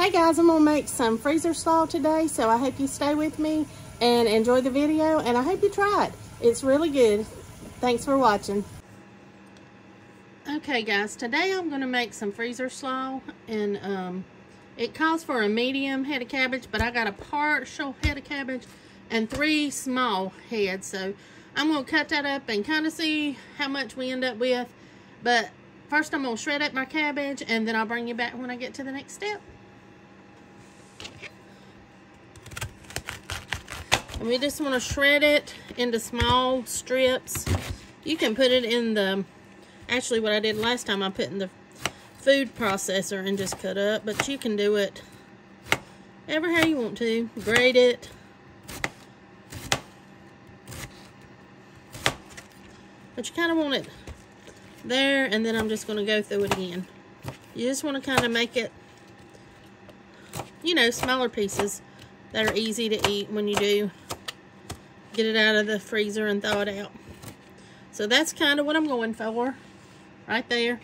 Hey guys, I'm gonna make some freezer slaw today, so I hope you stay with me and enjoy the video, and I hope you try it. It's really good. Thanks for watching. Okay guys, today I'm gonna make some freezer slaw, and um, it calls for a medium head of cabbage, but I got a partial head of cabbage and three small heads, so I'm gonna cut that up and kind of see how much we end up with, but first I'm gonna shred up my cabbage, and then I'll bring you back when I get to the next step. And we just want to shred it into small strips. You can put it in the, actually what I did last time, I put in the food processor and just cut up. But you can do it ever how you want to. Grate it. But you kind of want it there, and then I'm just going to go through it again. You just want to kind of make it, you know, smaller pieces that are easy to eat when you do get it out of the freezer and thaw it out. So that's kind of what I'm going for right there.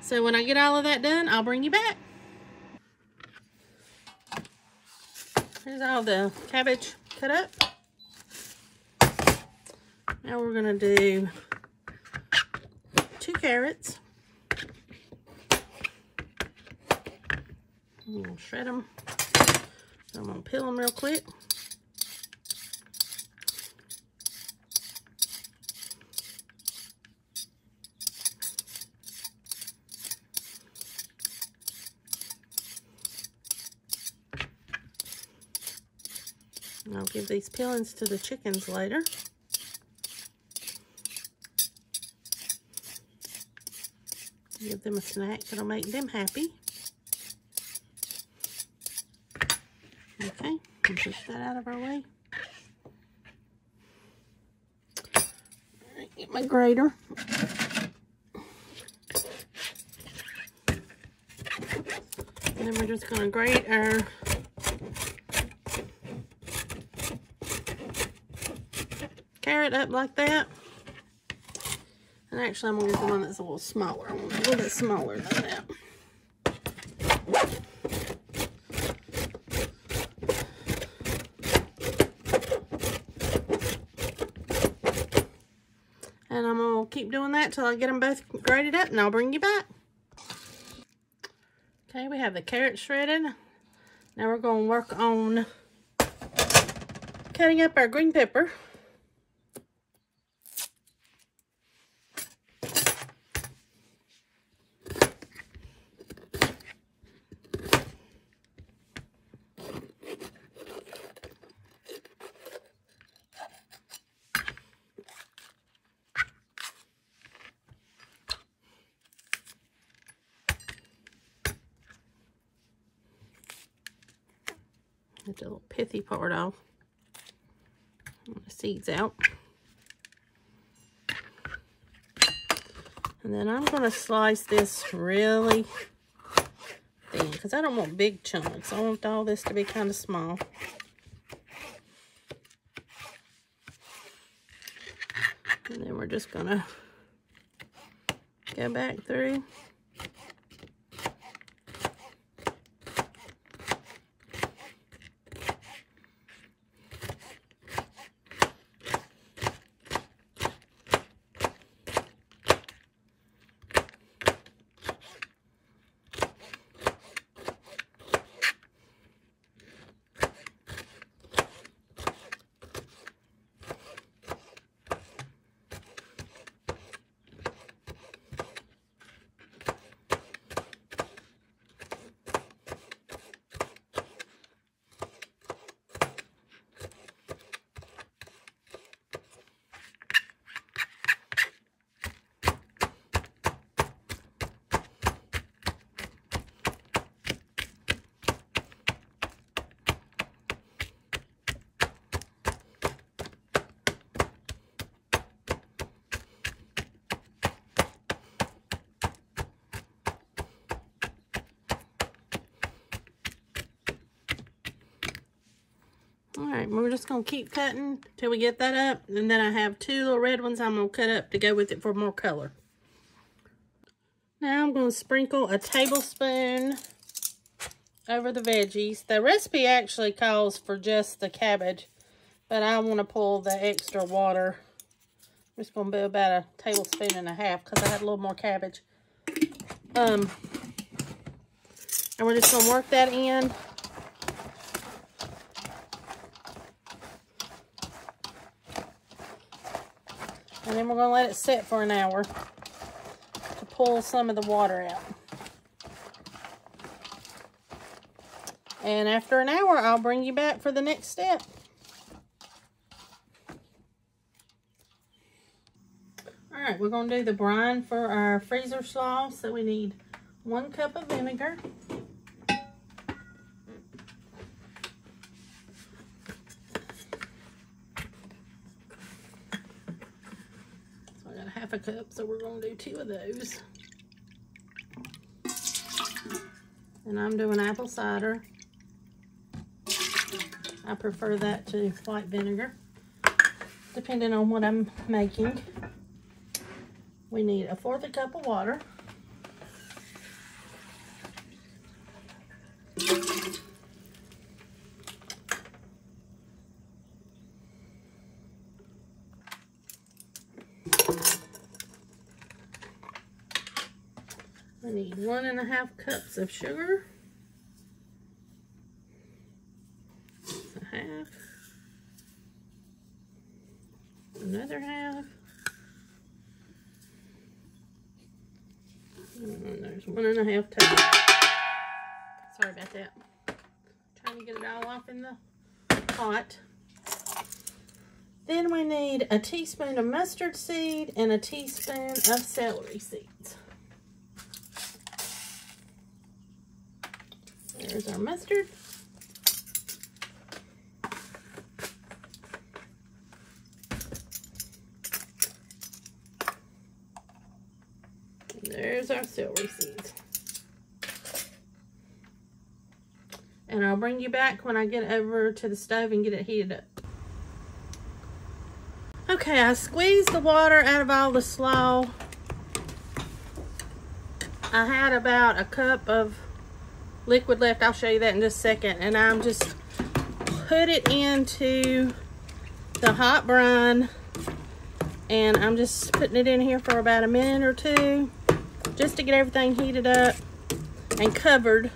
So when I get all of that done, I'll bring you back. Here's all the cabbage cut up. Now we're going to do two carrots. I'm to shred them. I'm to peel them real quick. I'll give these peelings to the chickens later. Give them a snack that'll make them happy. Okay, push that out of our way. Get my grater. And then we're just going to grate our carrot up like that. And actually, I'm going to use the one that's a little smaller. a little bit smaller than that. And I'm going to keep doing that till I get them both grated up and I'll bring you back. Okay, we have the carrot shredded. Now we're going to work on cutting up our green pepper. Get the little pithy part off. The seeds out. And then I'm going to slice this really thin because I don't want big chunks. I want all this to be kind of small. And then we're just going to go back through. All right, we're just going to keep cutting till we get that up. And then I have two little red ones I'm going to cut up to go with it for more color. Now I'm going to sprinkle a tablespoon over the veggies. The recipe actually calls for just the cabbage, but I want to pull the extra water. I'm just going to be about a tablespoon and a half because I had a little more cabbage. Um, and we're just going to work that in. Then we're going to let it sit for an hour to pull some of the water out. And after an hour, I'll bring you back for the next step. All right, we're going to do the brine for our freezer slaw. So we need one cup of vinegar. So I got half a cup, so we're going to do two of those. And I'm doing apple cider. I prefer that to white vinegar, depending on what I'm making. We need a fourth a cup of water. I need one and a half cups of sugar. another half. And there's one and a half tablespoons. Sorry about that. Trying to get it all off in the pot. Then we need a teaspoon of mustard seed and a teaspoon of celery seeds. There's our mustard. There's our celery seeds. And I'll bring you back when I get over to the stove and get it heated up. Okay, I squeezed the water out of all the slaw. I had about a cup of liquid left. I'll show you that in just a second. And I'm just put it into the hot brine. And I'm just putting it in here for about a minute or two just to get everything heated up and covered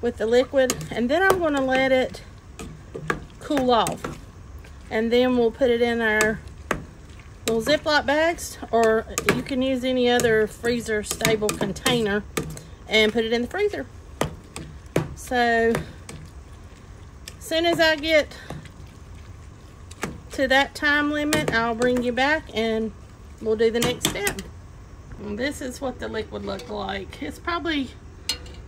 with the liquid. And then I'm going to let it cool off. And then we'll put it in our little Ziploc bags or you can use any other freezer stable container and put it in the freezer. So, as soon as I get to that time limit, I'll bring you back and we'll do the next step. And this is what the liquid looked like. It's probably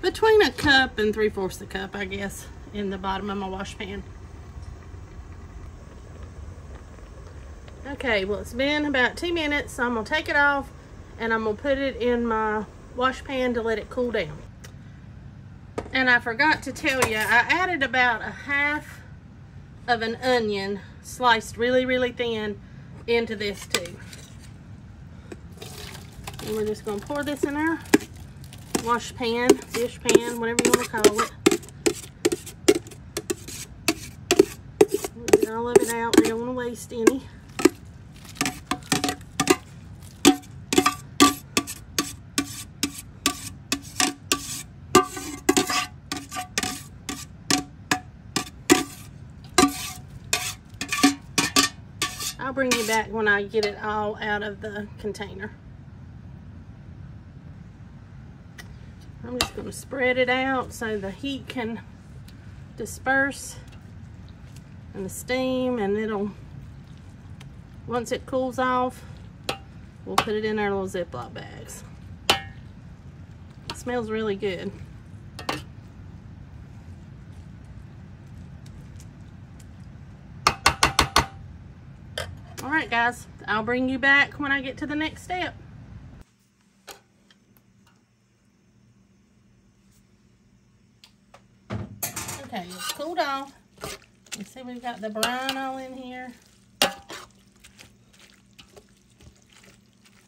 between a cup and three-fourths of a cup, I guess, in the bottom of my wash pan. Okay, well, it's been about two minutes, so I'm going to take it off and I'm going to put it in my wash pan to let it cool down. And I forgot to tell you, I added about a half of an onion sliced really, really thin into this too. And we're just going to pour this in our wash pan, dish pan, whatever you want to call it. Get all of it out. We don't want to waste any. Bring you back when I get it all out of the container. I'm just going to spread it out so the heat can disperse and the steam and it'll once it cools off we'll put it in our little ziploc bags it smells really good guys I'll bring you back when I get to the next step Okay, it's cooled off. You see we've got the brine all in here.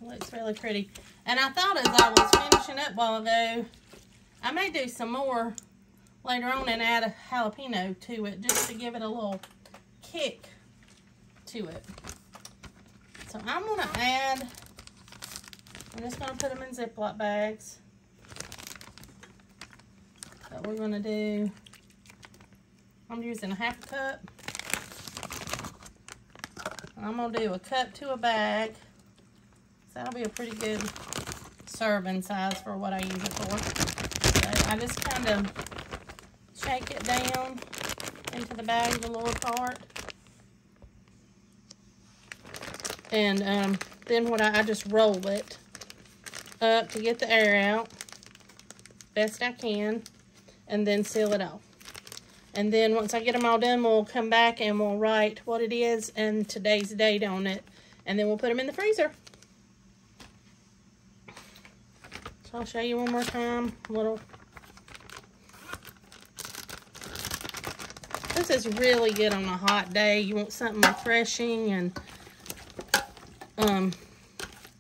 Looks really pretty. And I thought as I was finishing up while ago, I may do some more later on and add a jalapeno to it just to give it a little kick to it. So I'm going to add, I'm just going to put them in Ziploc bags. That we're going to do, I'm using a half a cup. I'm going to do a cup to a bag. So that'll be a pretty good serving size for what I use it for. I just kind of shake it down into the bag, the lower part. And um, then what I, I just roll it up to get the air out best I can and then seal it off. And then once I get them all done, we'll come back and we'll write what it is and today's date on it. And then we'll put them in the freezer. So I'll show you one more time. Little. This is really good on a hot day. You want something refreshing and um,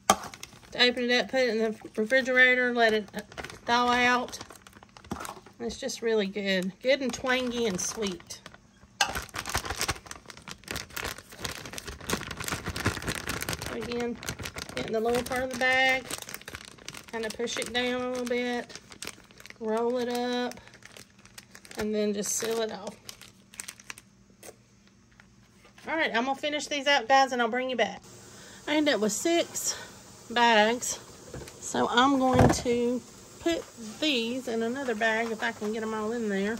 to open it up, put it in the refrigerator, let it thaw out. It's just really good. Good and twangy and sweet. Again, get in the lower part of the bag. Kind of push it down a little bit. Roll it up. And then just seal it off. Alright, I'm going to finish these out, guys, and I'll bring you back. I ended up with six bags. So I'm going to put these in another bag if I can get them all in there.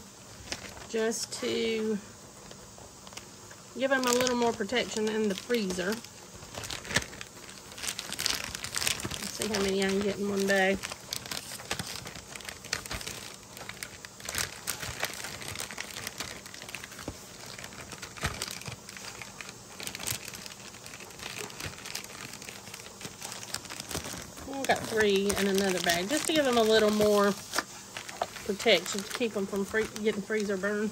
Just to give them a little more protection in the freezer. Let's see how many I can get in one bag. Got three in another bag just to give them a little more protection to keep them from free getting freezer burn.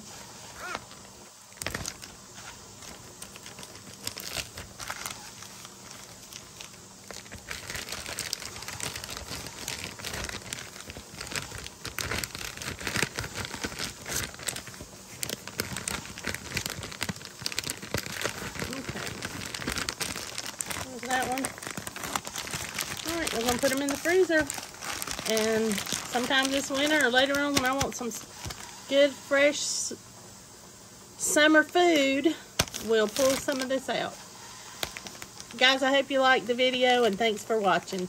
Okay. that one. To put them in the freezer. And sometime this winter or later on when I want some good, fresh summer food, we'll pull some of this out. Guys, I hope you liked the video and thanks for watching.